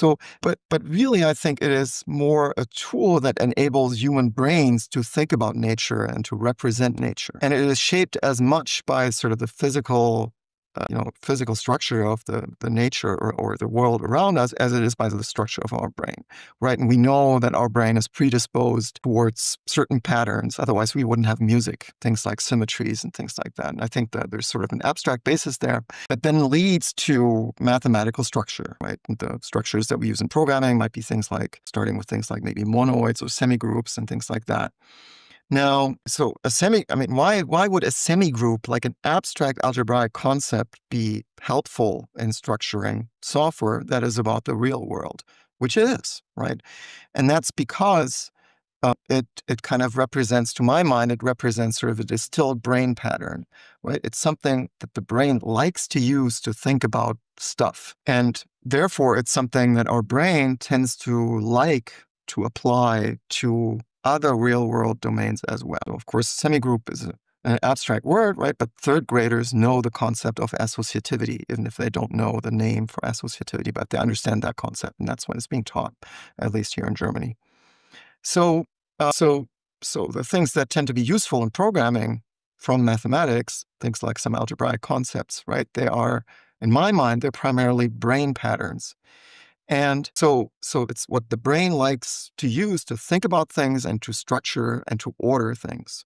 So, but but really, I think it is more a tool that enables human brains to think about nature and to represent nature, and it is shaped as much by sort of the physical uh, you know, physical structure of the, the nature or, or the world around us as it is by the structure of our brain, right? And we know that our brain is predisposed towards certain patterns. Otherwise, we wouldn't have music, things like symmetries and things like that. And I think that there's sort of an abstract basis there that then leads to mathematical structure, right? And the structures that we use in programming might be things like starting with things like maybe monoids or semigroups and things like that. Now, so a semi, I mean, why, why would a semi group, like an abstract algebraic concept, be helpful in structuring software that is about the real world? Which it is, right? And that's because uh, it it kind of represents, to my mind, it represents sort of a distilled brain pattern, right? It's something that the brain likes to use to think about stuff, and therefore, it's something that our brain tends to like to apply to other real world domains as well. Of course, semigroup is a, an abstract word, right? But third graders know the concept of associativity, even if they don't know the name for associativity, but they understand that concept. And that's when it's being taught, at least here in Germany. So, uh, so, so the things that tend to be useful in programming from mathematics, things like some algebraic concepts, right? They are, in my mind, they're primarily brain patterns. And so, so it's what the brain likes to use to think about things and to structure and to order things.